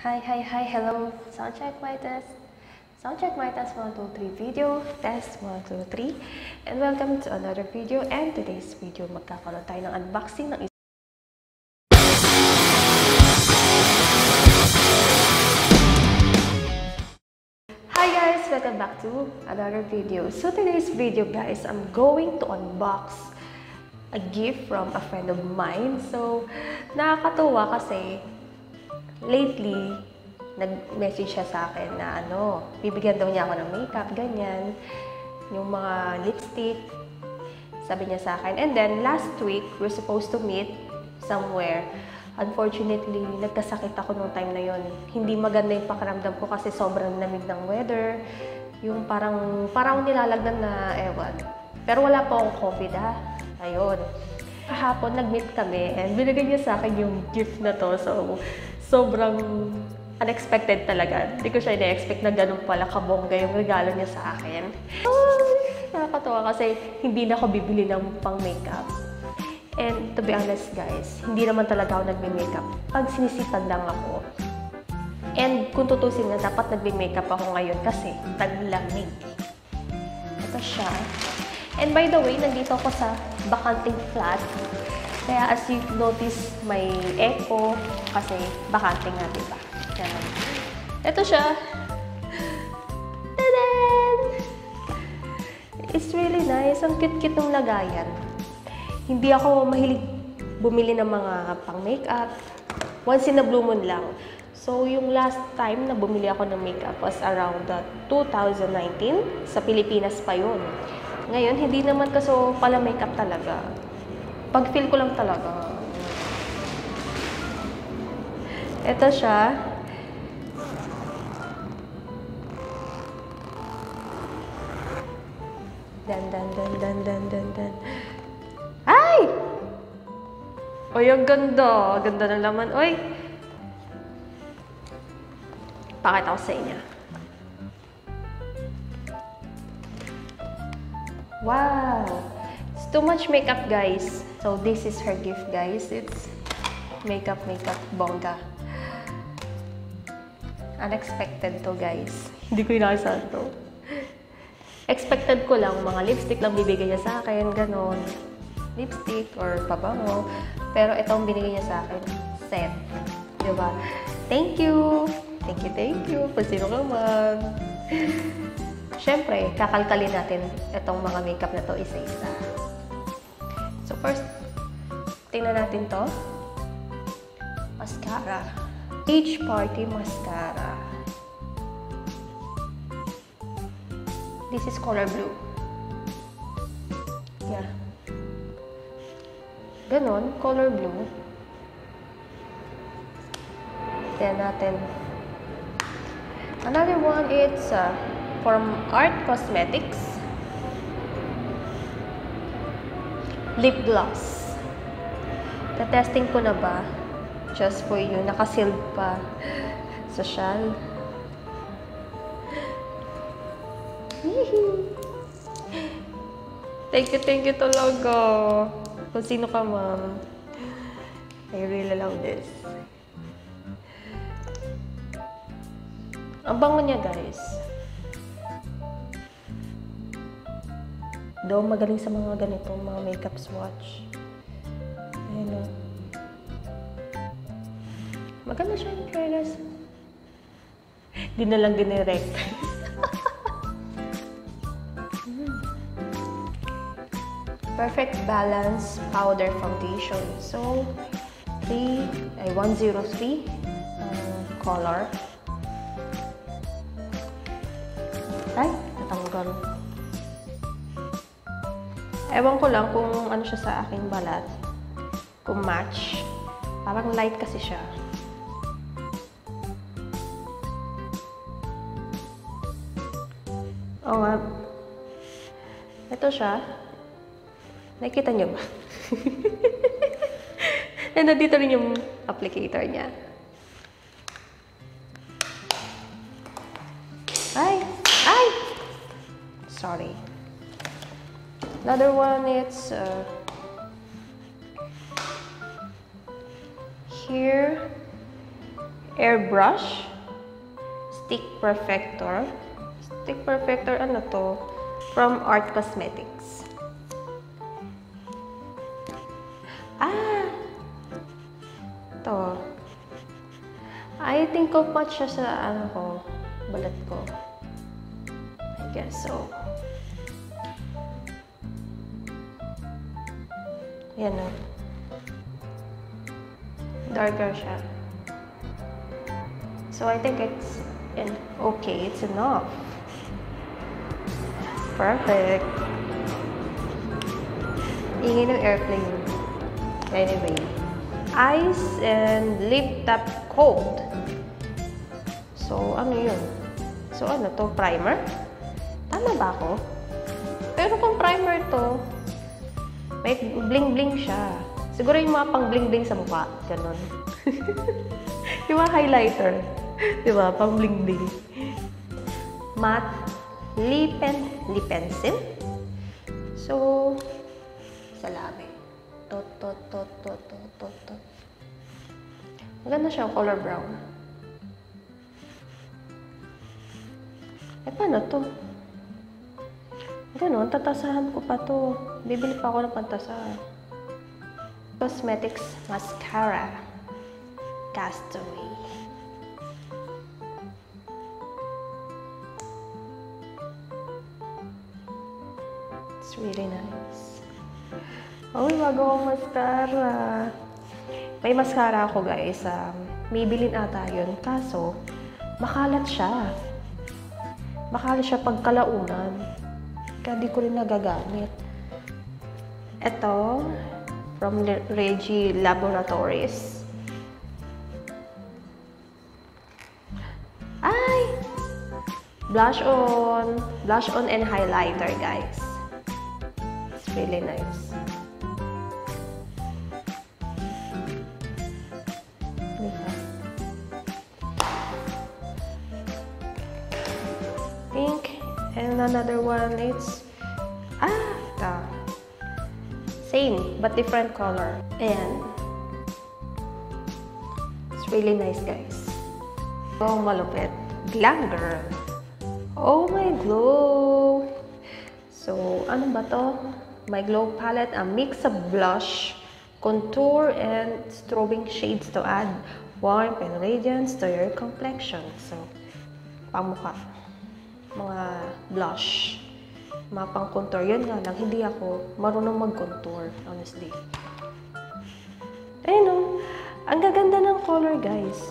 Hi, hi, hi, hello. Soundcheck my test. Soundcheck my test 1, 2, 3 video. Test 1, 2, 3. And welcome to another video. And today's video, magkakaroon tayo ng unboxing ng Hi guys! Welcome back to another video. So today's video guys, I'm going to unbox a gift from a friend of mine. So, nakakatuwa kasi lately, nag-message siya sa akin na ano, bibigyan daw niya ako ng makeup, ganyan. Yung mga lipstick, sabi niya sa akin. And then, last week, we're supposed to meet somewhere. Unfortunately, nagkasakit ako nung time na yon. Hindi maganda yung pakiramdam ko kasi sobrang lamig ng weather. Yung parang, parang nilalagnan na ewan. Pero wala po akong COVID ha. Ayun. Kahapon, nag-meet kami and binigay niya sa akin yung gift na to. So, sobrang unexpected talaga. Hindi ko siya ina-expect na ganun pala kabongga yung regalo niya sa akin. Ay, nakakatawa kasi hindi na ako bibili ng pang makeup. And to be honest guys, hindi naman talaga ako nagme-makeup. Pag sinisipag lang ako. And kung tutusin na, dapat nagme-makeup ako ngayon kasi taglamig. Ito siya. And by the way, nandito ako sa bakanting flat. Kaya as you notice, may echo kasi bakante nga, diba? Yan. Ito siya. Tadan! It's really nice. Ang cute-cute ng lagayan. Hindi ako mahilig bumili ng mga pang-makeup. Once in a blue moon lang. So, yung last time na bumili ako ng makeup was around the 2019. Sa Pilipinas pa yun. Ngayon, hindi naman kaso pala makeup talaga. Pag-feel ko lang talaga. Ito siya. Dan, dan, dan, dan, dan, dan, dan. Ay! Oy, ang ganda. Ganda na naman. Oy! Pakita ko sa inyo. Wow! It's too much makeup, guys. So, this is her gift, guys. It's makeup, makeup, bongga. Unexpected to, guys. Hindi ko inaasahan to. Expected ko lang, mga lipstick lang bibigay niya sa akin, ganon. Lipstick or pabango. Pero itong binigay niya sa akin, set. Diba? Thank you! Thank you, thank you. Kung sino ka man. Siyempre, kakalkalin natin itong mga makeup na to isa-isa. First, tingnan natin to. Mascara. Age Party Mascara. This is color blue. Yeah. Ganon, color blue. Tingnan natin. Another one, it's uh, from Art Cosmetics. Lip gloss. Na-testing ko na ba? Just for you. Nakasealed pa. Social. Thank you, thank you talaga. Kung sino ka, ma'am. I really love this. Ang bango niya, guys. Do, magaling sa mga ganito, mga makeup swatch. Ayan o. Maganda siya yung fairness. Di na lang dinirect. Perfect Balance Powder Foundation. So, 3, ay 103 um, color. Ewan ko lang kung ano siya sa aking balat. Kung match. Parang light kasi siya. Oo nga. Ito siya. Nakikita niyo ba? And nandito rin yung applicator niya. Ay! Ay! Sorry. Another one, it's uh, here. airbrush, stick perfector. Stick perfector, ano to? From Art Cosmetics. Ah! To. I think of much siya sa, ano ko, balat ko. I guess so. Yan o. Darker siya. So, I think it's in, okay. It's enough. Perfect. Ingin ng airplane. Anyway. Eyes and lip tap coat. So, ano yun? So, ano to? Primer? Tama ba ako? Pero kung primer to, may bling-bling siya. Siguro yung mga pang bling-bling sa mukha. Ganon. yung mga highlighter. Di ba? Pang bling-bling. Matte lip, pen, lip pencil. So, sa labi. Tot, tot, tot, tot, tot, tot, tot. Maganda siya, color brown. Eh, paano to? Ganon, tatasahan ko pa to. Bibili pa ako ng pantasa. Cosmetics Mascara. Castaway. It's really nice. Oh, bago akong mascara. May mascara ako guys. Um, Maybelline ata yun. Kaso, makalat siya. Makalat siya pagkalaunan. Kaya di ko rin nagagamit. Ito, from Regi Laboratories. Ay! Blush on. Blush on and highlighter, guys. It's really nice. Another one, it's... Ah! The same, but different color. And it's really nice, guys. Oh, malupit. Glam Girl. Oh, my glow. So, ano ba to? My glow palette, a mix of blush, contour, and strobing shades to add warmth and radiance to your complexion. So, pamukha. Mga blush mga pang-contour. Yun nga lang, hindi ako marunong mag-contour, honestly. Ayun o. Ang gaganda ng color, guys.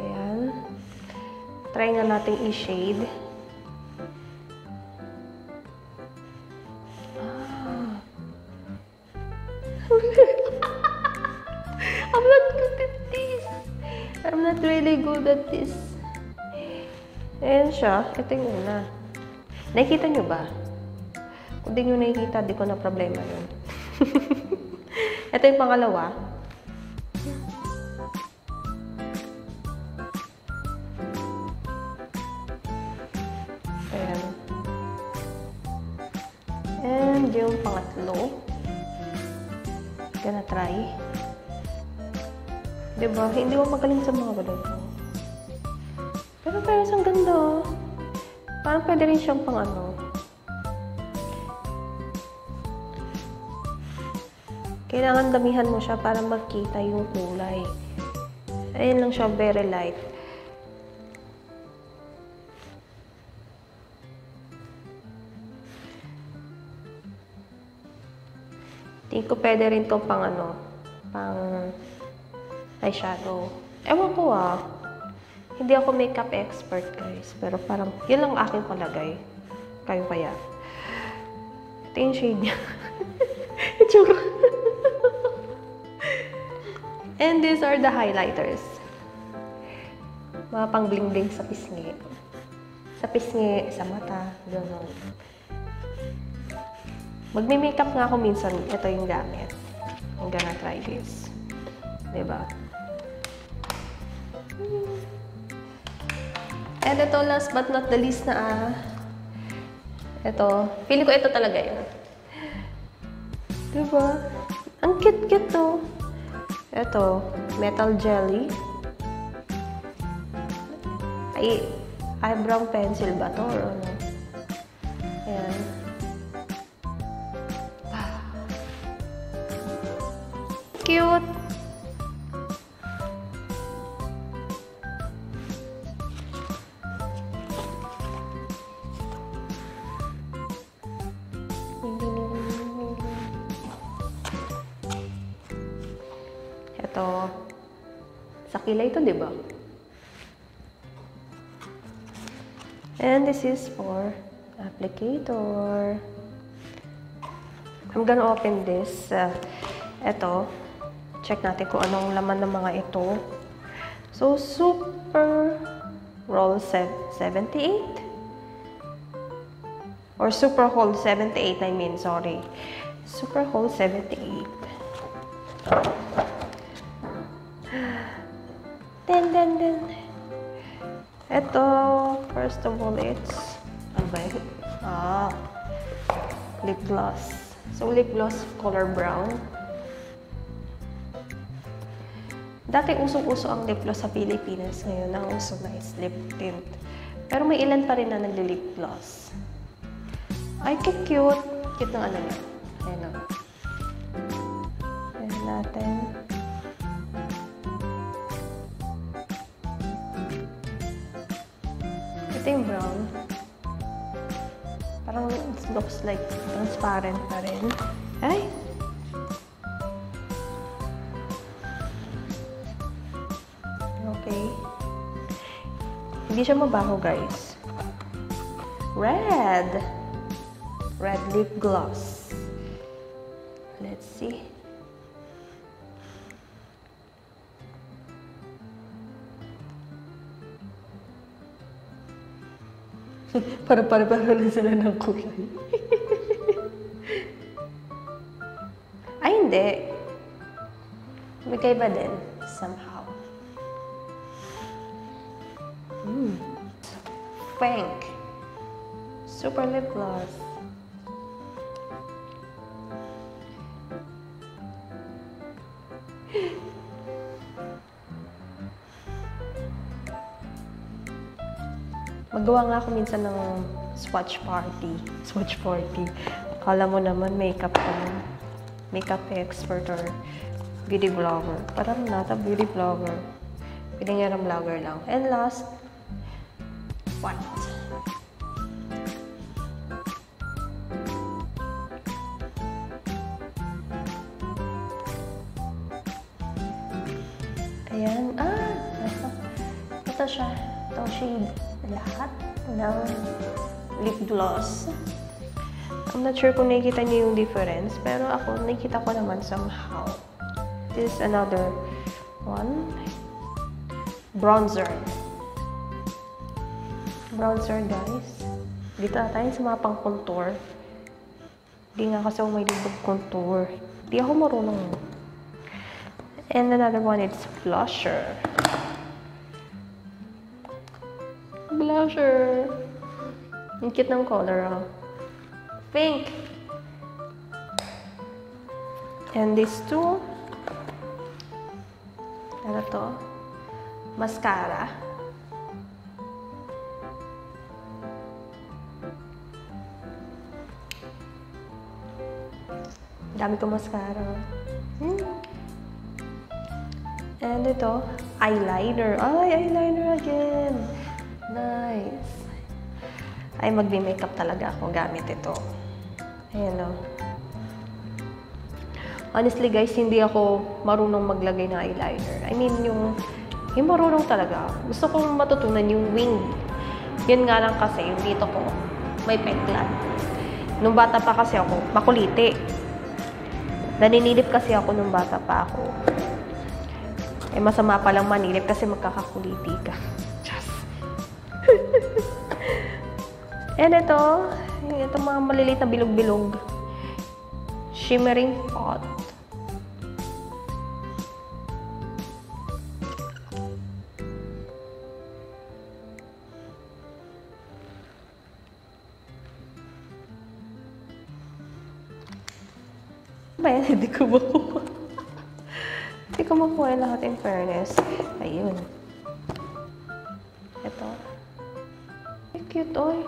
Ayan. Try na natin i-shade. Really good at this. Ayan siya. Ito yung una. Nakikita nyo ba? Kung di nyo nakikita, di ko na problema yun. Ito yung pangalawa. Ayan. And yung pangatlo. Gonna try. Diba? Hindi mo magaling sa mga ganito. Pero parang ang ganda. Parang pwede rin siyang pang ano. Kailangan damihan mo siya para makita yung kulay. Ayan lang siya, very light. Tingin ko pwede rin to pang ano, pang eyeshadow. Ewan ko ah. Hindi ako makeup expert, guys. Pero parang, yun lang aking palagay. Kayo kaya. Ito yung shade niya. Itsura. And these are the highlighters. Mga pang bling-bling sa pisngi. Sa pisngi, sa mata, gano'n. Magme-makeup nga ako minsan, ito yung gamit. I'm gonna try this. Diba? And ito, last but not the least na, ah, ito, feeling ko ito talaga yun. Diba? Ang cute-cute to. Ito, metal jelly. Ay, eyebrow pencil ba to or ano? Ayan. Kilay ito, di ba? And this is for applicator. I'm gonna open this. Uh, ito, check natin kung anong laman ng mga ito. So, Super Roll 78? Or Super Hold 78, I mean, sorry. Super Hold 78. Then, then, then. Ito, first of all, it's, ano ba? Ah, lip gloss. So, lip gloss color brown. Dati usong-uso ang lip gloss sa Pilipinas. Ngayon, ang uso na is lip tint. Pero may ilan pa rin na nagli-lip gloss. Ay, cute. Cute ng ano niya. Ayan o. Ito yung brown. Parang it looks like transparent pa rin. Ay! Okay. Hindi siya mabaho, guys. Red! Red lip gloss. Let's see. Para para lang sila ng kulay. Ay, hindi. Magkaiba din. Somehow. Mm. Pink. Super lip gloss. Magawa nga ako minsan ng swatch party. Swatch party. Akala mo naman makeup ka nun. Makeup expert or beauty vlogger. Parang nata beauty vlogger. Pwede nga ng vlogger lang. And last, white. Lahat ng lip gloss. I'm not sure kung nakikita niyo yung difference, pero ako, nakikita ko naman somehow. This is another one. Bronzer. Bronzer, guys. Dito na tayo sa mga pang-contour. Hindi nga kasi ako may libog contour. Hindi ako marunong. And another one, it's blusher. Blusher. Ang cute ng color, ah. Pink. And these two. Ano to? Mascara. Dami ko mascara. Hmm. And ito, eyeliner. Ay, eyeliner again. Nice. Ay, magbi-makeup talaga ako gamit ito. Ayan o. Honestly guys, hindi ako marunong maglagay ng eyeliner. I mean, yung, yung marunong talaga. Gusto kong matutunan yung wing. Yun nga lang kasi, yung dito ko, may peklat. Nung bata pa kasi ako, makuliti. Naninilip kasi ako nung bata pa ako. Eh, masama palang manilip kasi magkakakuliti ka. And ito, ito mga maliliit na bilog-bilog. Shimmering pot. Ba? Hindi ko makuha. Hindi ko makuha lahat in fairness. Ayun. Ito. Cute, oy.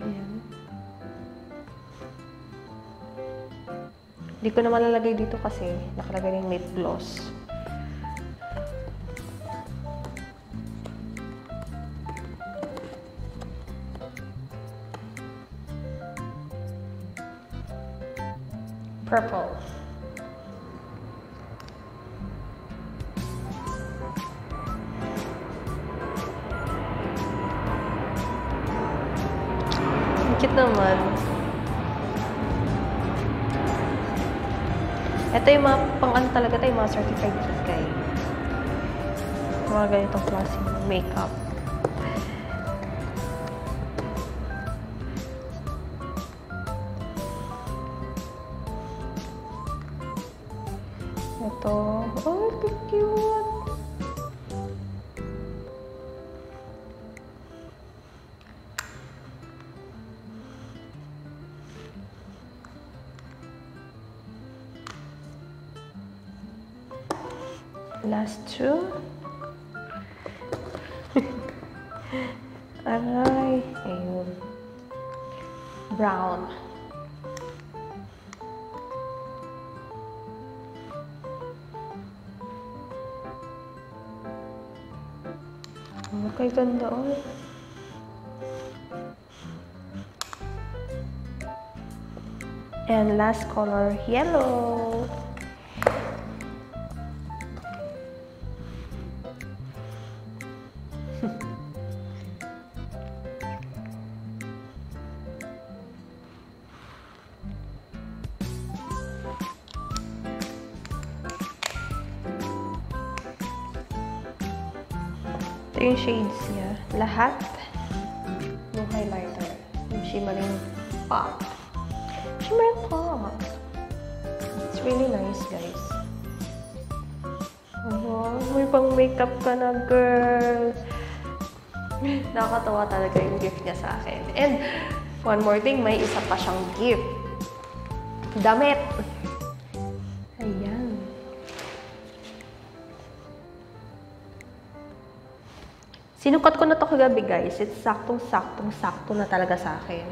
Ayan. Hindi ko na malalagay dito kasi nakalagay yung lip gloss. Purple. Cute naman. Ito yung mga pang-ano talaga tayo, mga certified kikay. Mga ganitong klase ng makeup. Last two. Aray. Ayun. Brown. Okay, ganda oh. And last color, yellow. Lahat yung highlighter. Yung shimmering pop. Shimmering pop. It's really nice, guys. Oh, may pang makeup ka na, girl. Nakakatawa talaga yung gift niya sa akin. And one more thing, may isa pa siyang gift. Damit. Sinukat ko na to kagabi, guys. It's saktong-saktong-sakto na talaga sa akin.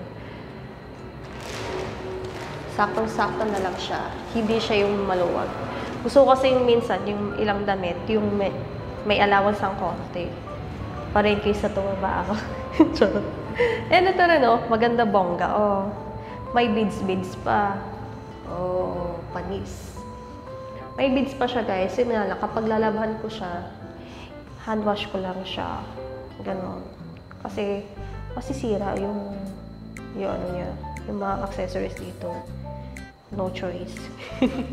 Saktong-sakto na lang siya. Hindi siya yung maluwag. Gusto ko kasi yung minsan, yung ilang damit, yung may, may allowance ang konti. Para in case na tumaba ako. Charot. And ito rin, oh, maganda bongga. Oh, may beads-beads pa. Oh, panis. May beads pa siya, guys. Yun nga kapag lalabahan ko siya, hand wash ko lang siya. Ganon. Kasi, masisira yung, yung ano niya, yung mga accessories dito. No choice.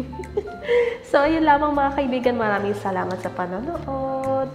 so, yun lamang mga kaibigan. Maraming salamat sa panonood.